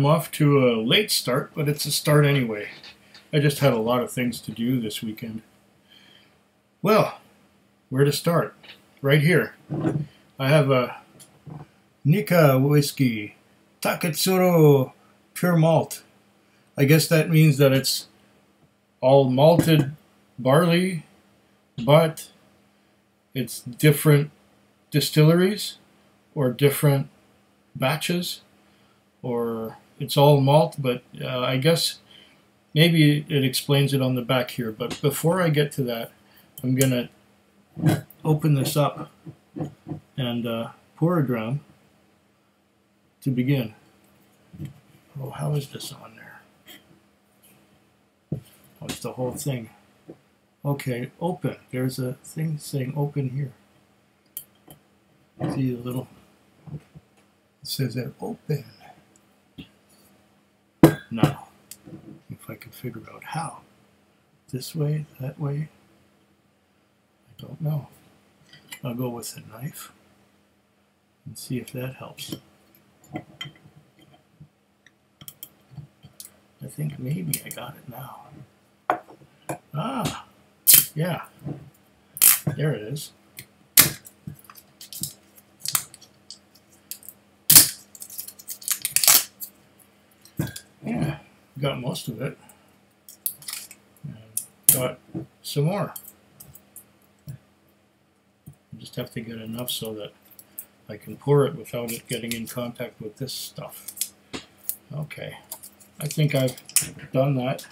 I'm off to a late start, but it's a start anyway. I just had a lot of things to do this weekend. Well, where to start? Right here. I have a Nikka whiskey, Taketsuru pure malt. I guess that means that it's all malted barley, but it's different distilleries or different batches or it's all malt, but uh, I guess maybe it explains it on the back here. But before I get to that, I'm going to open this up and uh, pour a dram to begin. Oh, how is this on there? Oh, it's the whole thing. Okay, open. There's a thing saying open here. See the little, it says there open. Now, if I can figure out how. This way, that way, I don't know. I'll go with a knife and see if that helps. I think maybe I got it now. Ah, yeah, there it is. Yeah, got most of it. And got some more. I just have to get enough so that I can pour it without it getting in contact with this stuff. Okay, I think I've done that.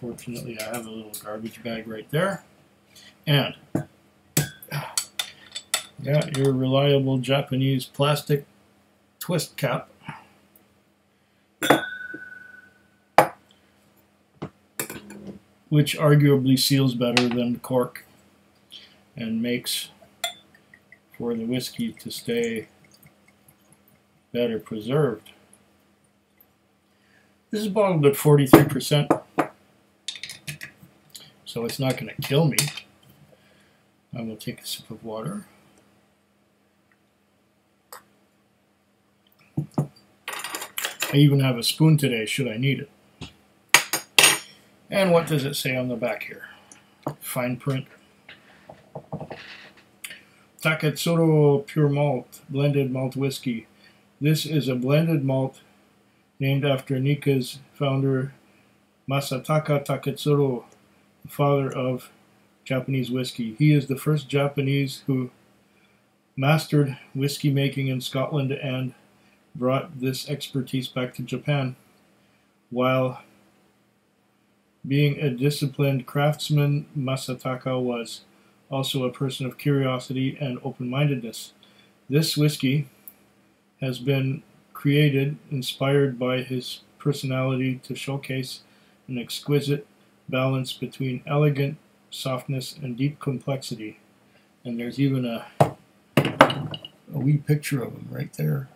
Fortunately, I have a little garbage bag right there. And, yeah, your reliable Japanese plastic twist cap. Which arguably seals better than cork and makes for the whiskey to stay better preserved. This is bottled at 43%, so it's not going to kill me. I will take a sip of water. I even have a spoon today, should I need it. And what does it say on the back here? Fine print. Taketsuru Pure Malt, blended malt whiskey. This is a blended malt named after Nikka's founder Masataka Taketsuru, the father of Japanese whiskey. He is the first Japanese who mastered whiskey making in Scotland and brought this expertise back to Japan. While being a disciplined craftsman, Masataka was also a person of curiosity and open mindedness. This whiskey has been created inspired by his personality to showcase an exquisite balance between elegant softness and deep complexity. And there's even a, a wee picture of him right there.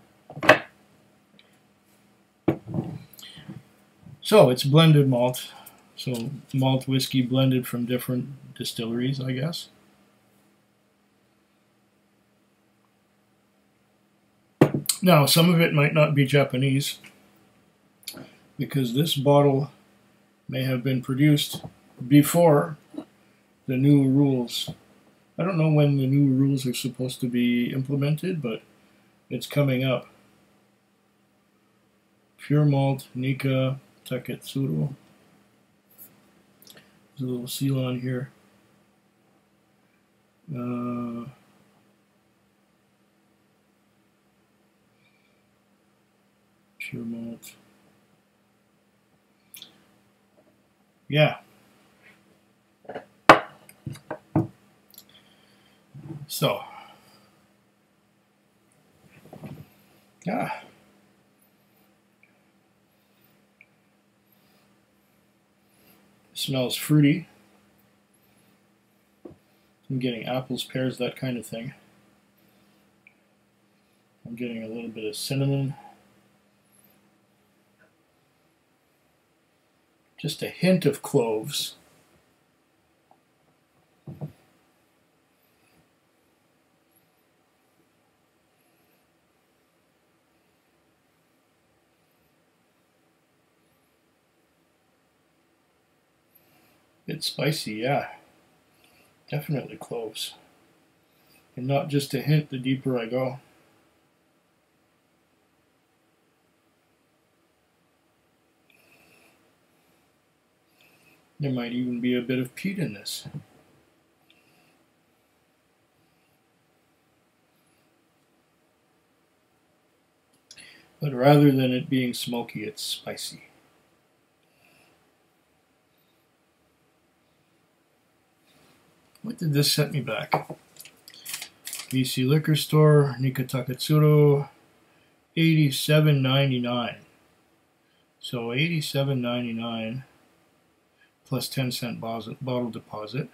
So it's blended malt. So malt whiskey blended from different distilleries, I guess. Now, some of it might not be Japanese because this bottle may have been produced before the new rules. I don't know when the new rules are supposed to be implemented, but it's coming up. Pure malt, Nikka, Taketsuru. There's a little seal on here. Uh, pure malt. Yeah. So, yeah. Smells fruity. I'm getting apples, pears, that kind of thing. I'm getting a little bit of cinnamon. Just a hint of cloves. It's spicy, yeah. Definitely cloves. And not just a hint the deeper I go. There might even be a bit of peat in this. But rather than it being smoky, it's spicy. What did this set me back? BC Liquor Store, eighty-seven ninety-nine. So eighty-seven ninety-nine plus ten cent bottle deposit.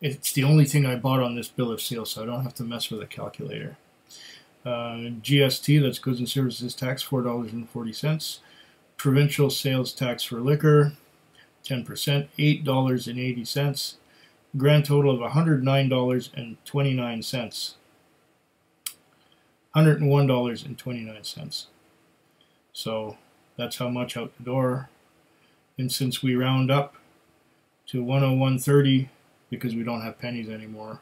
It's the only thing I bought on this bill of sale, so I don't have to mess with a calculator. Uh, GST, that's goods and services tax, $4.40. Provincial sales tax for liquor, 10%, $8.80. Grand total of $109.29. $101.29. So that's how much out the door. And since we round up to 101.30 because we don't have pennies anymore,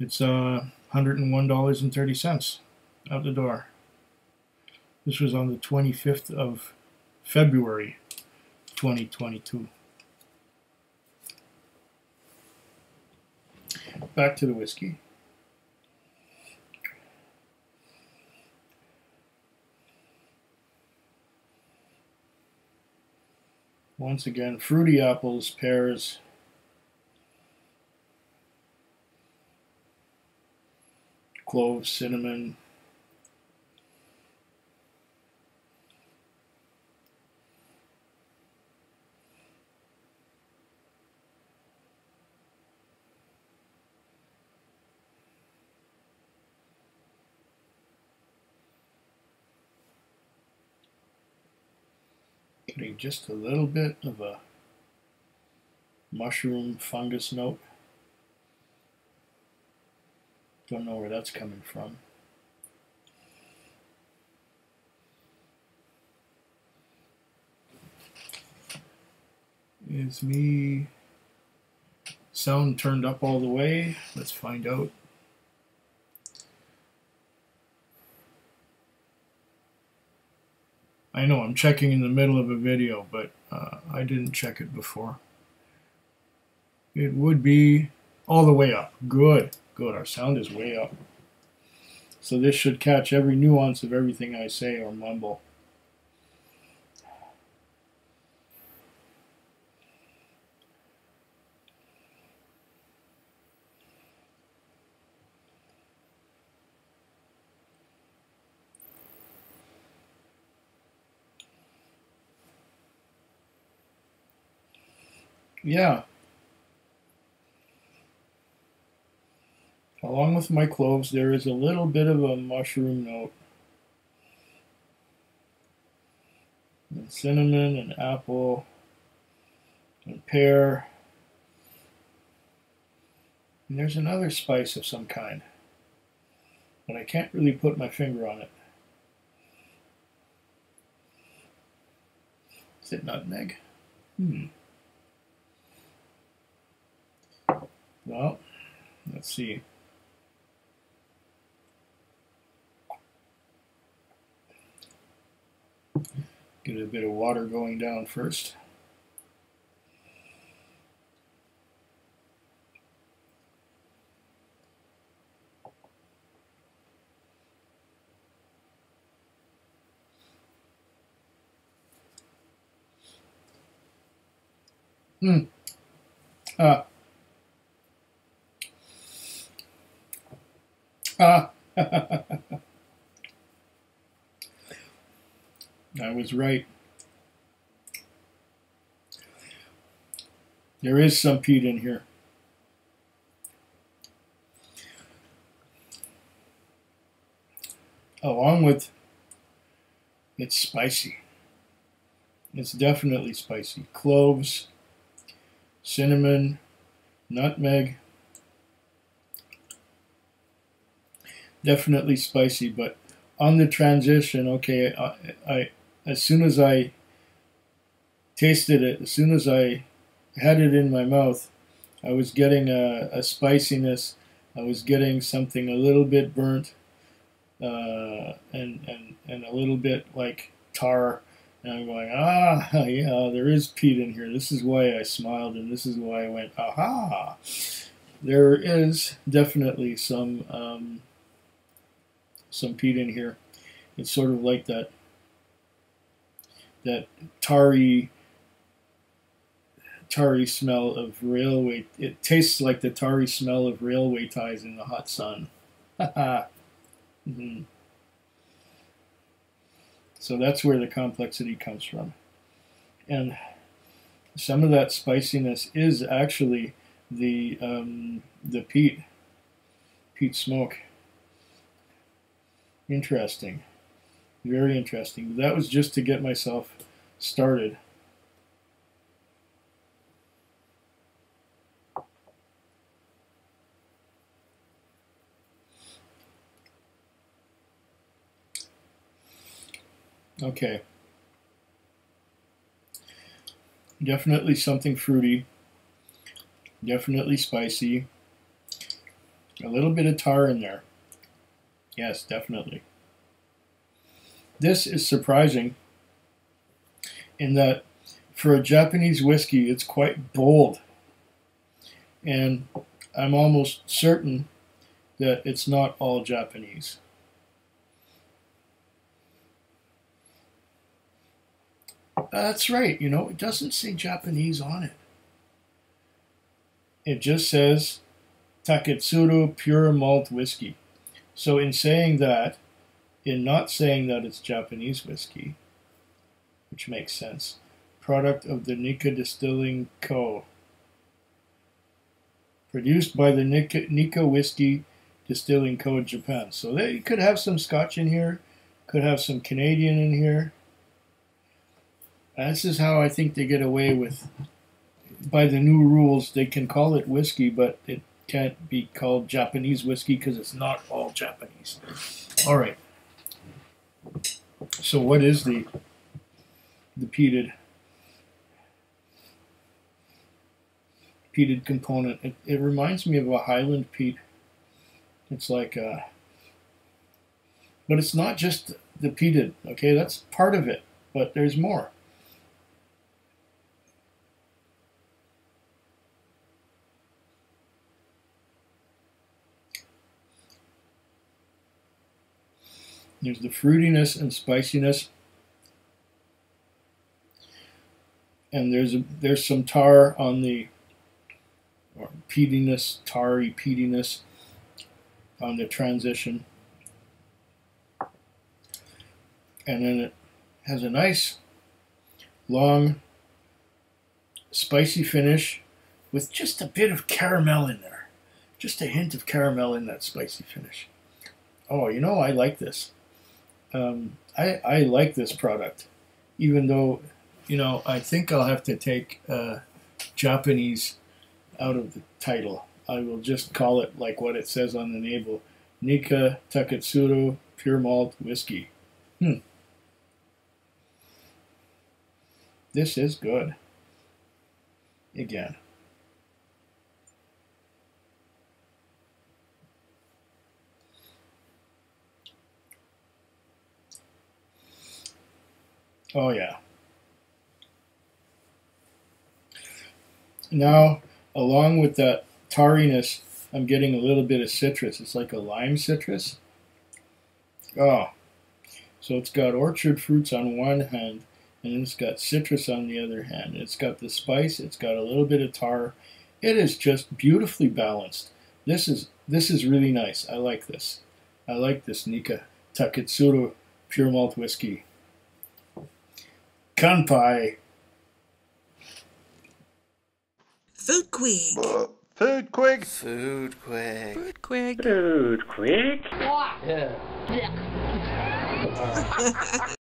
it's uh, $101.30 out the door. This was on the 25th of February 2022. Back to the whiskey. Once again, fruity apples, pears, cloves, cinnamon, getting just a little bit of a mushroom fungus note. Don't know where that's coming from. Is me sound turned up all the way? Let's find out. I know I'm checking in the middle of a video, but uh, I didn't check it before. It would be all the way up. Good. Good, our sound is way up. So this should catch every nuance of everything I say or mumble. Yeah, Along with my cloves, there is a little bit of a mushroom note. And cinnamon and apple and pear. And there's another spice of some kind. But I can't really put my finger on it. Is it nutmeg? Hmm. Well, let's see. Get a bit of water going down first. Hmm. Ah. I was right. There is some peat in here. Along with it's spicy. It's definitely spicy. Cloves, cinnamon, nutmeg. Definitely spicy, but on the transition, okay, I, I as soon as I tasted it, as soon as I had it in my mouth, I was getting a, a spiciness. I was getting something a little bit burnt, uh, and and and a little bit like tar. And I'm going, ah, yeah, there is peat in here. This is why I smiled, and this is why I went, aha. There is definitely some um, some peat in here. It's sort of like that that tarry tarry smell of railway. It tastes like the tarry smell of railway ties in the hot sun. mm-hmm. So that's where the complexity comes from. And some of that spiciness is actually the um, the peat, peat smoke. Interesting. Very interesting. That was just to get myself started. Okay. Definitely something fruity. Definitely spicy. A little bit of tar in there. Yes, definitely. This is surprising in that for a Japanese whiskey, it's quite bold. And I'm almost certain that it's not all Japanese. That's right, you know, it doesn't say Japanese on it. It just says Taketsuru Pure Malt Whiskey. So, in saying that, in not saying that it's Japanese whiskey, which makes sense, product of the Nikka Distilling Co., produced by the Nikka, Nikka Whiskey Distilling Co. Japan. So, they could have some Scotch in here, could have some Canadian in here this is how I think they get away with, by the new rules, they can call it whiskey, but it can't be called Japanese whiskey because it's not all Japanese. All right. So what is the peated peated component? It, it reminds me of a Highland peat. It's like a, but it's not just the peated. Okay, that's part of it, but there's more. There's the fruitiness and spiciness. And there's a, there's some tar on the or peatiness, tarry peatiness on the transition. And then it has a nice long spicy finish with just a bit of caramel in there. Just a hint of caramel in that spicy finish. Oh, you know, I like this um, I, I like this product, even though, you know, I think I'll have to take uh, Japanese out of the title. I will just call it like what it says on the label Nikka Taketsuru Pure Malt Whiskey. Hmm. This is good. Again. Oh, yeah. Now, along with that tarriness, I'm getting a little bit of citrus. It's like a lime citrus. Oh, so it's got orchard fruits on one hand, and it's got citrus on the other hand. It's got the spice. It's got a little bit of tar. It is just beautifully balanced. This is this is really nice. I like this. I like this Nikka Taketsuru pure malt whiskey. Kanpai. Food Quig. Uh, food Quig. Food Quig. Food Quig. Food Quig. Yeah.